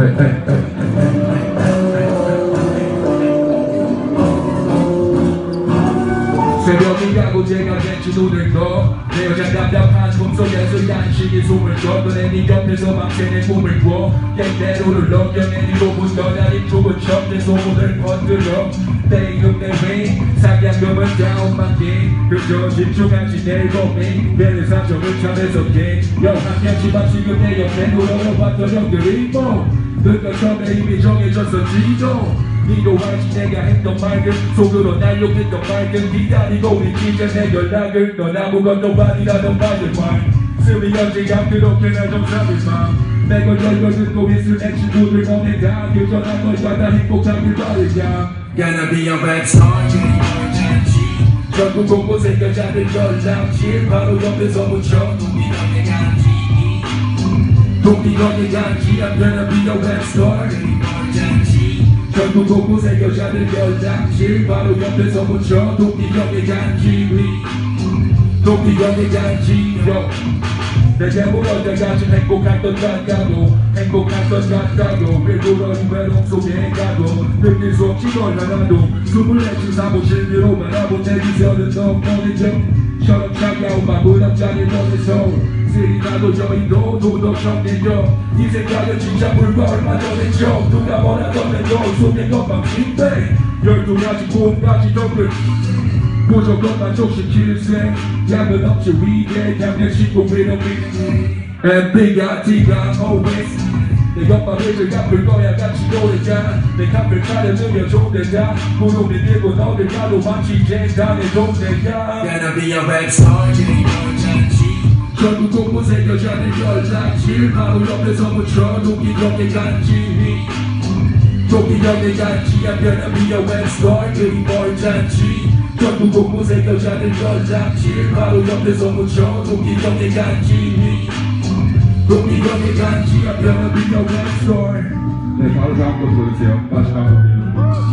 에이, 에이, 에이. 새벽이 가고 제가 벤치 눈을 떠내 여자 답답한 꿈속에서 양식이 숨을 걷어내 네 곁에서 밤새 내 꿈을 꿔 갱대로를 넘겨내 뒤로부터 다리 죽은 척내 소문을 내 이름 내위 사냥금은 다운만기 그저 집중하지 내 고민 내내 사정을 참에서 게. 영한하지만 지금 내 옆에 돌아와봤던 형들이 뭐 그가 처음에 이미 정해졌어. 지도 니도 알지 내가 했던 말들 속으로 날 욕했던 말들 기다리고 있기 전에 연락을 넌 아무것도 아니라던 말들. 말씀이 언제야 그렇게 날 정상을 봐 내가 열려 듣고 있을 내 친구들 몸에 다 교전한 너희가 다 행복하길 바르자 Gonna be a rap star, 전국 곳곳에 여자들 연락 질 바로 옆에서 묻혀. 동기동의 간지 동기건의 간지 I'm gonna be a rap star. Jimmy Boy 잔치 전국 곳곳에 여자들 연락질 바로 옆에서 묻혀 동기경의 간지 동기경의 간지 yo. 내게 것 같다고 행복한 것 같다고 일부러 이 외로움 속에 가도 느낄 수 없지 널 하나도 숨을 내쉬 사무실 위로 바라본 텔레비전은 너 보내줘. 처럼 차가운 앞자리 보내서 나도 저희도 정리죠. 이 생각은 진짜 불과 얼마 전에죠 누가 원하던 내너 속에 것만 빈대. 열두 가지 꿈까지 덕을 무조건 만족시킬 새 양은 없지 위에 양의 식구 위로 위 And big T가 always. 내 옆방을 갚을 거야 같이 노래자. 내 갚을 차려주면 좋대자. 무릎이 들고 너를 가도 마치 젠단의 동네야 Gonna be a rap star, 전국 곳곳에 여자들 연락질 바로 옆에서 묻혀 간지. 동기경의 간지. gonna be a rap star Jimmy Boy 잔치 전국 곳곳에 여자들 연락질 바로 옆에서 묻혀 간지. 동기경의 간지. I'm gonna be a rap star 네 바로 다음 거 보여주세요. 마지막 곡이에요